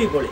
people